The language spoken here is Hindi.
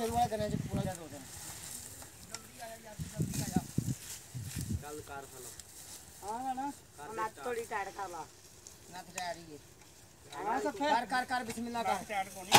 सही वाला करना चाहिए पूरा ज़्यादा हो जाए। जल्दी आ जा जल्दी आ जा कल कार खाला हाँ ना ना थोड़ी टायर खाला ना तो जा रही है। हाँ सब कार कार कार बिस्मिल्लाह कार टायर को नहीं।